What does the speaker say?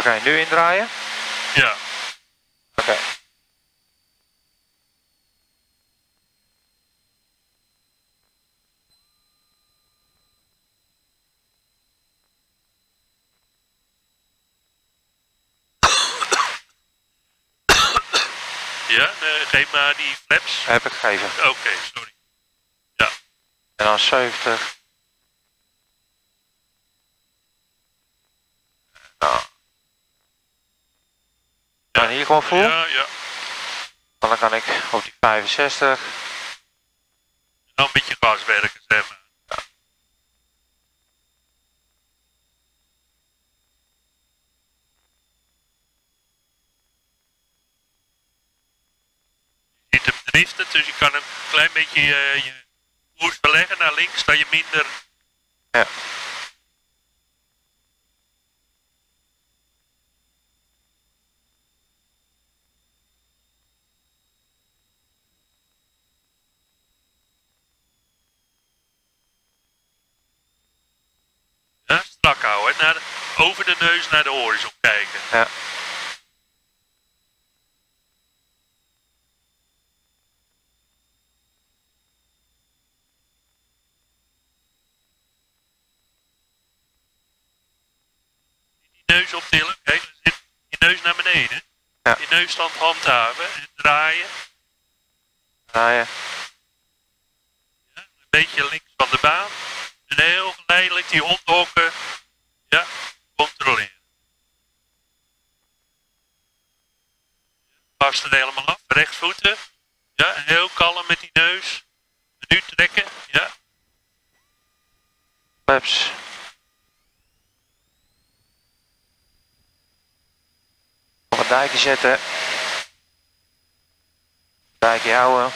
Oké, nu indraaien? Ja. Oké. Ja, eh, geef maar die flaps. Heb ik gegeven. Oké, sorry. En dan 70. Hier gewoon vol. Ja, ja. Dan kan ik op die 65. Dan een beetje gas werken, zeg maar. Je ziet hem driften, dus je kan een klein beetje eh, je koers verleggen naar links, dat je minder... Ja. Ja, strak houden, naar de- over de neus naar de horizon kijken. Ja. Die neus optillen, kijk, dan zit je neus naar beneden. Ja. Je neusstand handhaven en draaien. Draaien. Ja, een beetje links van de baan. En heel geleidelijk die hondhokken. Ja, controleren. Er helemaal af. Rechtsvoeten. Ja, heel kalm met die neus. Nu trekken. Ja, Flaps. Op het dijkje zetten. Dijkje houden.